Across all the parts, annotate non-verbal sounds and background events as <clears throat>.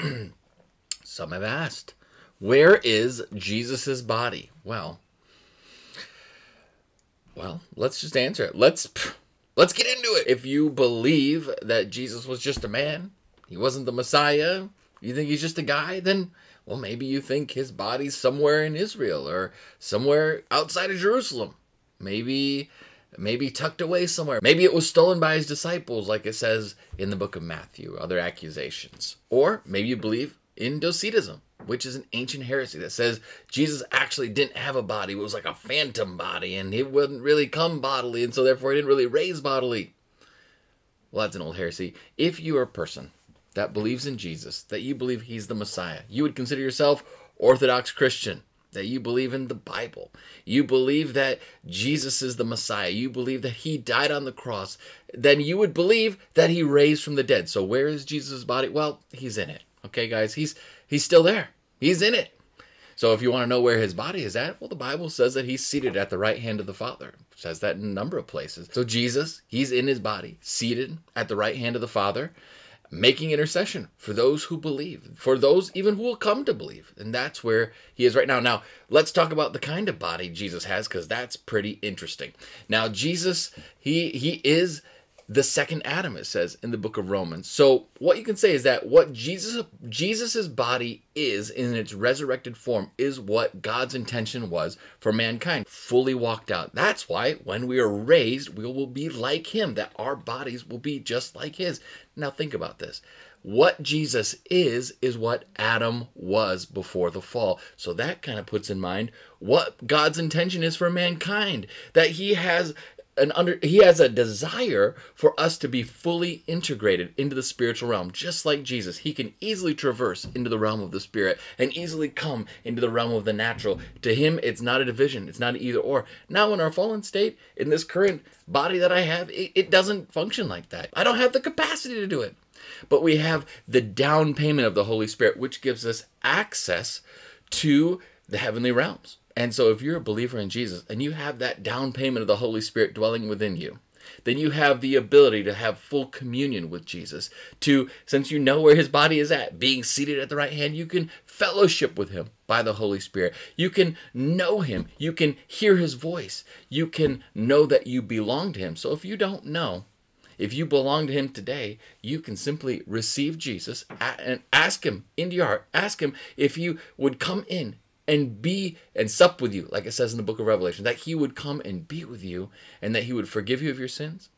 <clears throat> Some have asked, where is Jesus' body? Well, well, let's just answer it. Let's let's get into it. If you believe that Jesus was just a man, he wasn't the Messiah, you think he's just a guy, then well, maybe you think his body's somewhere in Israel or somewhere outside of Jerusalem. Maybe maybe tucked away somewhere. Maybe it was stolen by his disciples, like it says in the book of Matthew, other accusations. Or maybe you believe in Docetism, which is an ancient heresy that says Jesus actually didn't have a body. It was like a phantom body, and he wouldn't really come bodily, and so therefore he didn't really raise bodily. Well, that's an old heresy. If you are a person that believes in Jesus, that you believe he's the Messiah, you would consider yourself Orthodox Christian that you believe in the Bible. You believe that Jesus is the Messiah. You believe that he died on the cross. Then you would believe that he raised from the dead. So where is Jesus' body? Well, he's in it. Okay, guys, he's he's still there. He's in it. So if you want to know where his body is at, well, the Bible says that he's seated at the right hand of the Father. It says that in a number of places. So Jesus, he's in his body, seated at the right hand of the Father making intercession for those who believe, for those even who will come to believe. And that's where he is right now. Now, let's talk about the kind of body Jesus has cuz that's pretty interesting. Now, Jesus, he he is the second Adam, it says in the book of Romans. So what you can say is that what Jesus Jesus's body is in its resurrected form is what God's intention was for mankind, fully walked out. That's why when we are raised, we will be like him, that our bodies will be just like his. Now think about this. What Jesus is, is what Adam was before the fall. So that kind of puts in mind what God's intention is for mankind. That he has an under he has a desire for us to be fully integrated into the spiritual realm just like jesus. He can easily traverse into the realm of the spirit and easily come into the realm of the natural. To him it's not a division. It's not either or. Now in our fallen state in this current body that i have it, it doesn't function like that. I don't have the capacity to do it. But we have the down payment of the holy spirit which gives us access to the heavenly realms and so, if you're a believer in Jesus and you have that down payment of the Holy Spirit dwelling within you, then you have the ability to have full communion with Jesus. To, since you know where his body is at, being seated at the right hand, you can fellowship with him by the Holy Spirit. You can know him. You can hear his voice. You can know that you belong to him. So, if you don't know, if you belong to him today, you can simply receive Jesus and ask him into your heart. Ask him if you would come in and be and sup with you, like it says in the book of Revelation, that he would come and be with you and that he would forgive you of your sins,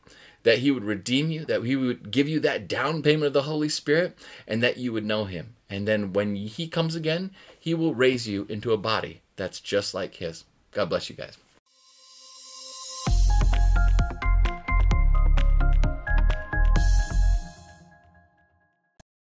that he would redeem you, that he would give you that down payment of the Holy Spirit, and that you would know him. And then when he comes again, he will raise you into a body that's just like his. God bless you guys.